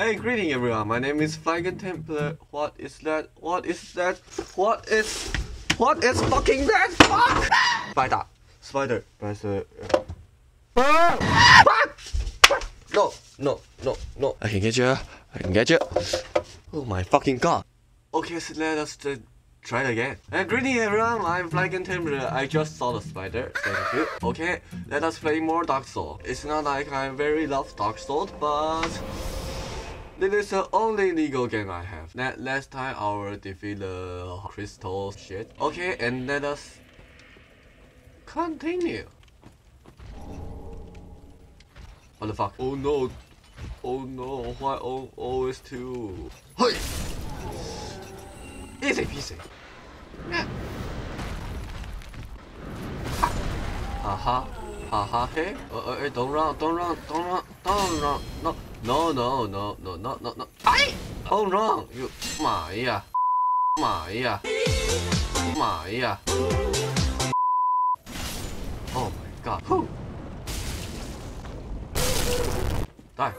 Hey, greeting everyone. My name is Flygon Templar. What is that? What is that? What is? What is fucking that? Fuck! Spider. Spider. Spider. Fuck! No, no, no, no. I can get you. I can get you. Oh my fucking god. Okay, so let us try it again. And greeting everyone, I'm Flygon Templar. I just saw the spider. Thank you. Okay, let us play more Dark Souls. It's not like I very love Dark Souls, but this is the only legal game I have. That last time I will defeat the crystal shit. Okay, and let us continue. What the fuck? Oh no. Oh no, why oh, always two? Hey! Easy peasy. Yeah. Haha. Haha, hey. Uh, uh, don't run, don't run, don't run, don't run. No. No, no, no, no, no, no, no. I. Oh no! You. Maria. Maria. yeah. Oh my god. Whew. Die.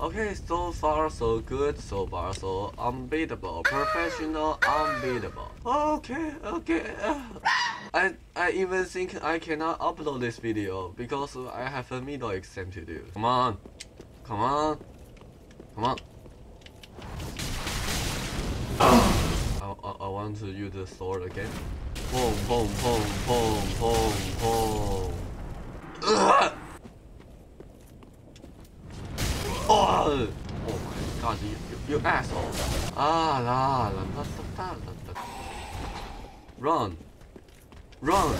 Okay, so far so good, so far so unbeatable, professional unbeatable. Okay, okay. Uh, I I even think I cannot upload this video because I have a middle exam to do. Come on. Come on. Come on. I, I, I want to use the sword again. Boom, boom, boom, boom, boom, boom. Ugh! Oh! Oh my god, you, you, you asshole. Ah, la, la, la, la, la, la. Run. Run.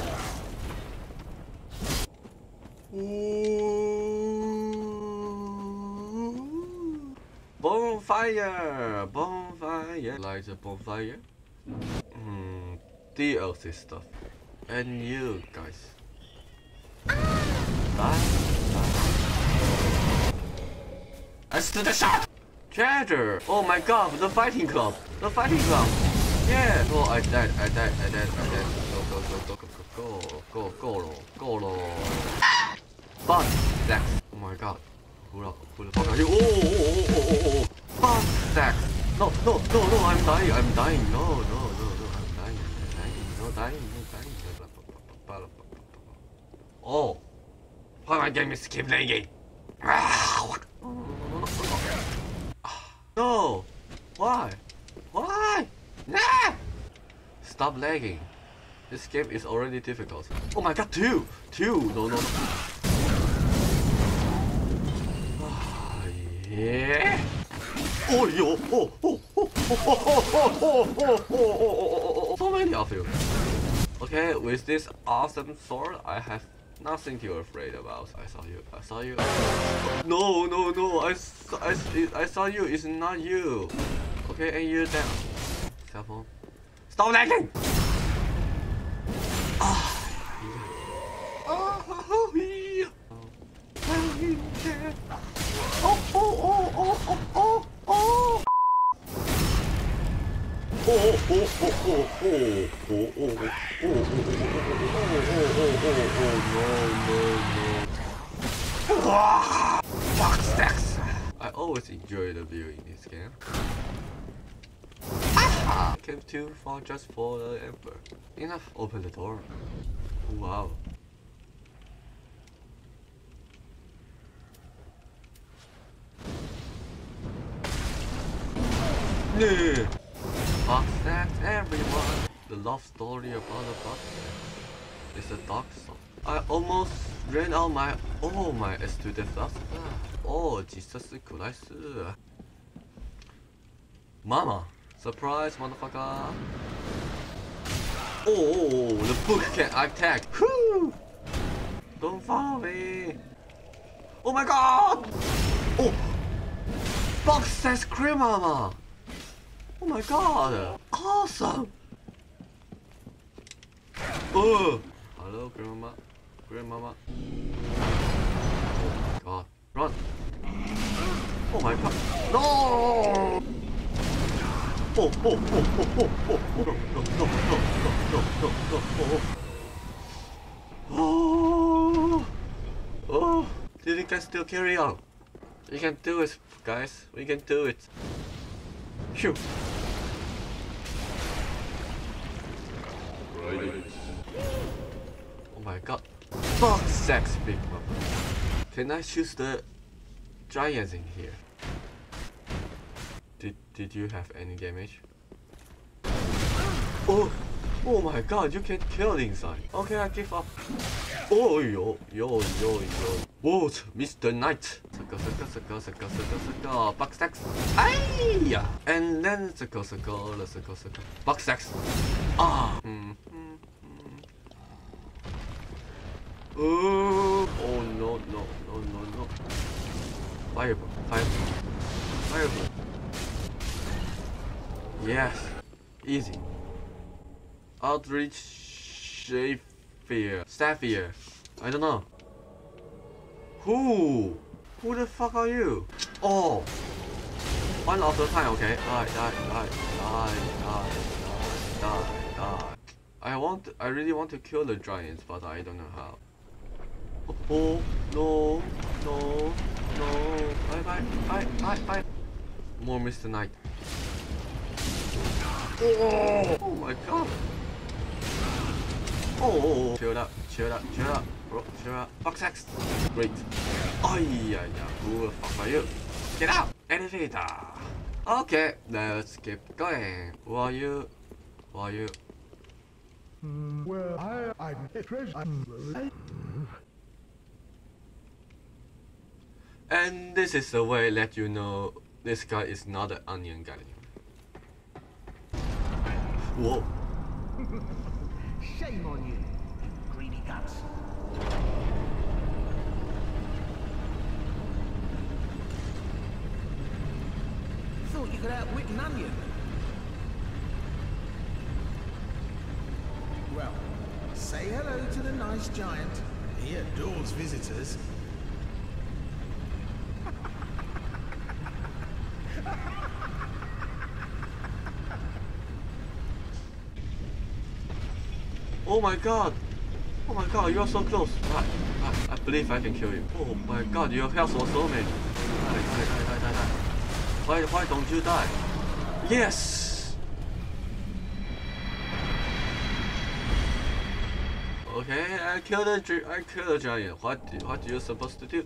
Bonfire! Bonfire! Like the bonfire? Hmm, DLC stuff. And you guys. Bye. Bye. Stood a shot! Treasure! Oh my god, the fighting club! The fighting club! Yeah! Oh, I died, I died, I died, I died. Go, go, go, go, go, go, go, go, go, go, go. But, that's, oh my god. Who the, who the fuck are you? Oh, oh, oh, oh, oh, oh, oh. Fuck that. No, no, no, no, I'm dying, I'm dying. No, no, no, no, I'm dying, I'm dying, no dying, no dying. Oh. Why my game is keep lagging? No! Why? Why? Nah! Stop lagging. This game is already difficult. Oh my god, two! Two! No, no, no. Yeah. Oh yo! Oh oh oh oh oh oh oh oh oh oh So many of you. Okay, with this awesome sword, I have nothing to be afraid about. I saw you. I saw you. No, no, no. I, I, I saw you. It's not you. Okay, and you're down. Stop lagging! Ah. Oh, oh. Oh, oh, oh, oh, oh, oh, Oh! Fuck sex! I always enjoy the view in this game. Came too far just for the emperor. Enough, open the door. Wow. Box that everyone. The love story about the box is a dark song. I almost ran out my oh my Estus flask. Oh Jesus Christ. Mama. Surprise motherfucker. Oh, the book can attack. Whew. Don't follow me. Oh my god. Oh. Box says cream mama. Oh my god! Awesome! Oh! Hello, grandma. Grandmama. Oh my god. Run! Oh my god. No! Oh, oh, oh, oh, oh, oh, oh, no, no, no, no, no, no, no, oh. Oh! Oh! Did it guys still carry on? We can do it, guys. We can do it. Phew. Oh my god. Fuck sex, big mama. Can I choose the giants in here? Did did you have any damage? Oh oh my god, you can kill inside. Okay, I give up. Oh yo yo yo yo. What, Mr. Knight? Circle, circle, circle, circle, circle, circle. Box stacks. Aye! And then circle, circle, circle, circle. Box stacks. Ah. Mm, mm, mm. Oh, oh no, no, no, no, no. Fireball, fireball, fireball. Yes, easy. Outreach Shafir. Staffier. I don't know. Who? Who the fuck are you? Oh! One of the time, okay. Die, die, die, die, die, die, die, I want, I really want to kill the giants, but I don't know how. Oh, oh no, no, no. Bye, bye, bye, bye, bye. More Mr. Knight. Oh, oh my god. Oh, chill up, chill up, chill up, bro, chill up. Fuck sex. Great. Oh yeah, yeah. Who the fuck are you? Get out. Elevator. Okay, let's keep going. Who are you? Who are you? Mm, well, I, I'm a treasure. I'm, And this is the way let you know this guy is not an onion guy. Whoa. Shame on you, greedy guts. Thought you could outwit an onion. Well, say hello to the nice giant. He adores visitors. Oh my god! Oh my god, you are so close! I, I, I believe I can kill you. Oh my god, your health was so many. Die, die, die, die, die, die. Why, why don't you die? Yes! Okay, I killed the gi- I killed the giant. What do, what you supposed to do?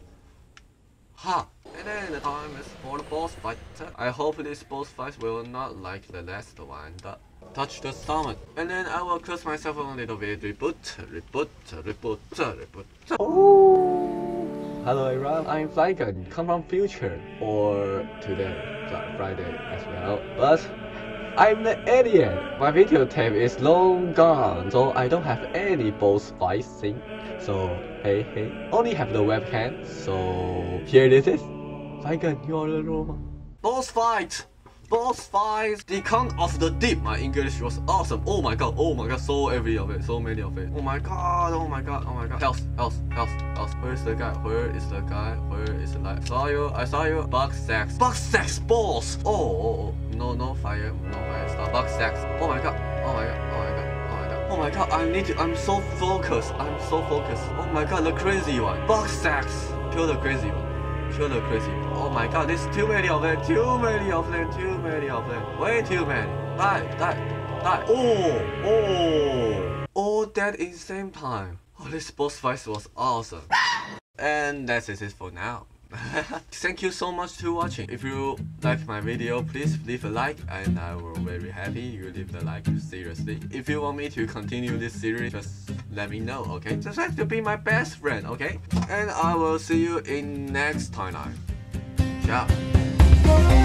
Ha! And then the time is for the boss fight. I hope this boss fight will not like the last one. That touch the stomach. And then I will curse myself a little bit. Reboot, reboot, reboot, reboot. Hello everyone, I'm Flygon, come from future or today, Friday as well. But I'm the idiot. My videotape is long gone, so I don't have any boss fight scene. So hey hey, only have the webcam. So here this is. Flygon, you are the Roma. Boss fight. Boss fight! The Count of the Deep! My English was awesome! Oh my god, oh my god, so every of it, so many of it. Oh my god, oh my god, oh my god. Health, health, health, health. Where's the guy? Where is the guy? Where is the guy? Saw you, I saw you. Bug sex. Bug sex balls! Oh, oh, oh. No, no fire, no fire. Stop. Bug sex. Oh my god, oh my god, oh my god. Oh my god. Oh my god, I need to, I'm so focused. I'm so focused. Oh my god, the crazy one. Bug sex. Kill the crazy one. Crazy. Oh my god, there's too many of them. Too many of them. Too many of them. Way too many. Die, die, die. Oh, oh. All dead in same time. Oh, this boss fight was awesome. And that's it for now. Thank you so much to watching. If you like my video, please leave a like and I will very happy you leave the like seriously. If you want me to continue this series, just let me know, okay? Have to be my best friend, okay? And I will see you in next timeline. Ciao.